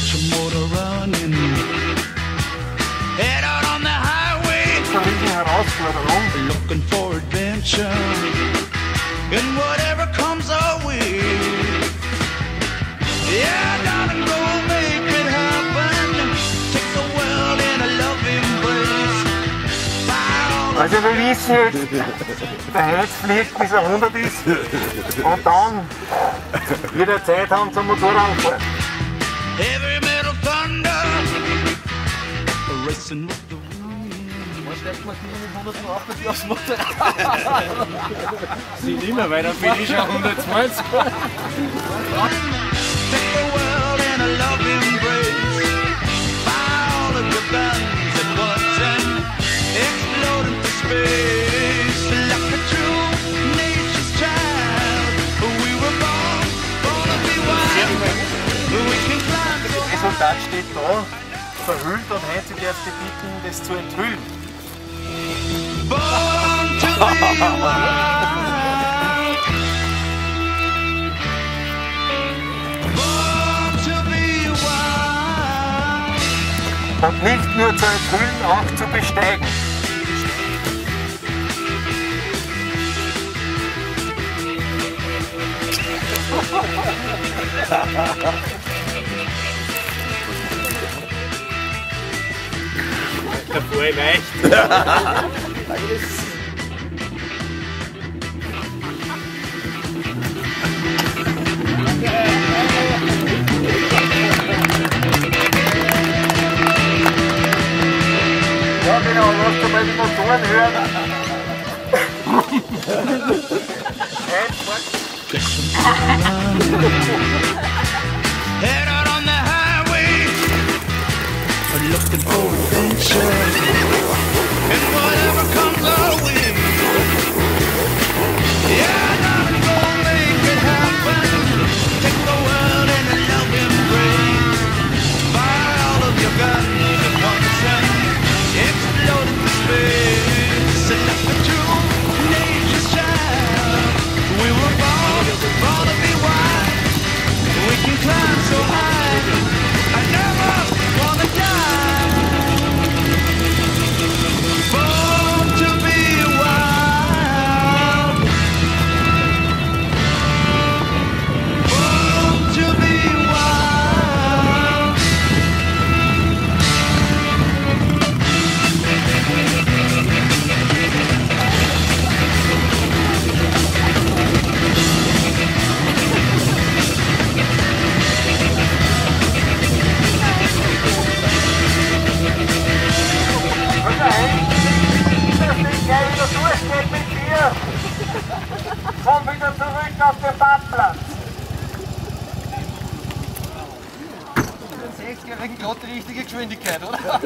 Get your motor running. Head out on the highway. Looking for adventure. And whatever comes our way. Yeah, darling, go make it happen. Take the world in a love embrace. Fire all the Also wir wissen jetzt, der Hetz fliegt bis er 100 ist und dann wird er Zeit haben zum Motorradfahren. Heavy metal thunder. Racing with the Sieht immer, weil dann bin ich schon 120. Resultat steht da, verhüllt und Heinz, ich darf Sie bitten, das zu enthüllen. Und nicht nur zu enthüllen, auch zu besteigen. Voll leicht. Ja genau, lass dir mal die Motoren hören. Heinz, Head looking for adventure, Den 60-Jährigen gerade die richtige Geschwindigkeit, oder? Kann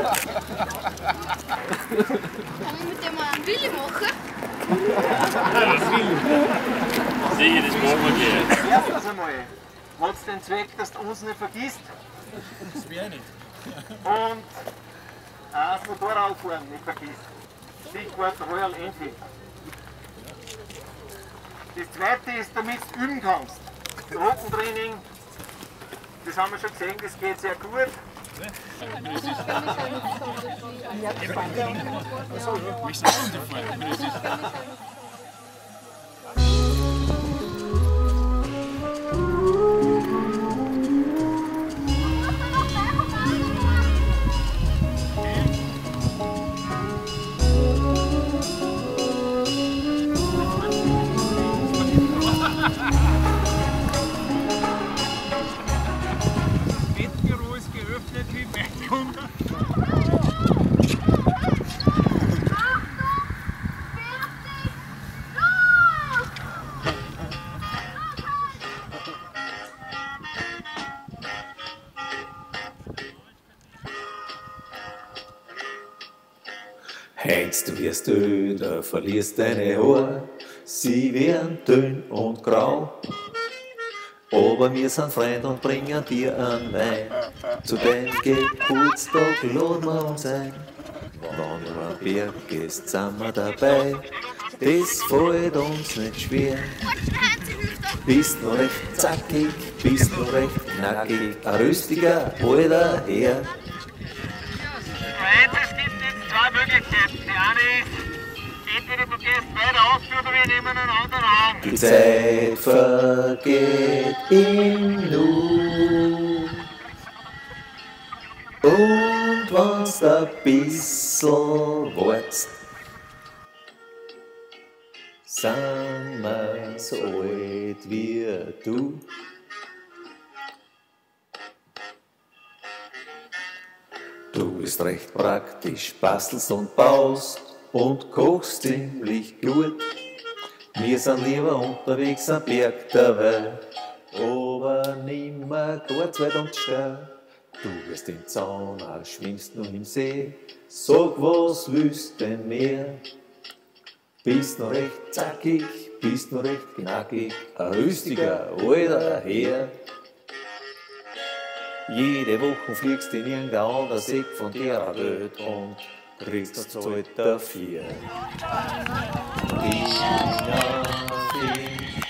ich mit dem mal einen Willi machen? Sicher, das machen wir gleich. Erstens einmal hat es den Zweck, dass du uns nicht vergisst. Das wäre nicht. Und auch das Motorradfahren nicht vergisst. Stichwort Royal Enfield. Das zweite ist, damit du üben kannst. Trockentraining, das haben wir schon gesehen, das geht sehr gut. Bettbüro wirst öder, verlierst deine Haare, sie werden dünn und grau. Aber wir sind Freund und bringen dir einen Wein. Zu deinem Geburtstag laden wir uns ein. Wenn du am Berg gehst, sind dabei. Das fällt uns nicht schwer. Bist nur recht zackig, bist nur recht knackig, ein rüstiger alter Herr. Entweder du gehst weiter aus oder wir nehmen einen anderen an. Die Zeit vergeht im Nu. Und wenn's ein bisschen wartest, sind wir so alt wie du. Du bist recht praktisch, bastelst und baust und kochst ziemlich gut. Wir sind lieber unterwegs am Berg dabei, aber nimmer dort weit und steil. Du wirst im Zaun, auch schwimmst nur im See, sag was willst denn mehr? Bist noch recht zackig, bist noch recht knackig, ein rüstiger alter Herr. Jede Woche fliegst in irgendein anderes Eck von der Welt und kriegst das Zeit dafür. Ich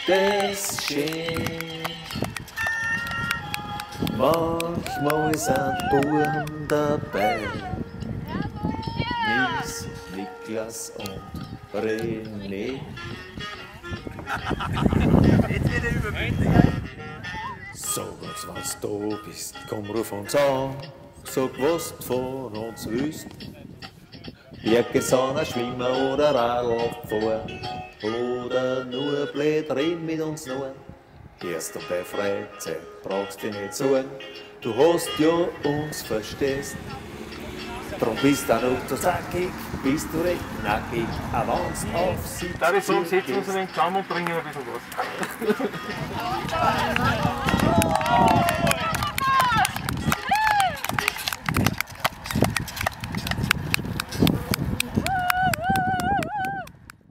find es schön. Manchmal sind Buben dabei. Nils, Niklas und René. Sag uns, was du bist, komm, ruf uns an. Sag, was du von uns willst. Birkensonne, Schwimmer oder Radlfahren. Oder nur blöd reden mit uns nur. Erst um deine Freizeit brauchst du nicht sagen. Du hast ja uns verstehst. Drum bist du auch noch so zackig, bist du recht knackig. Aber wenn's auf sie Da ich sagen, setzen wir uns ein wenig zusammen und bringen ein bisschen was.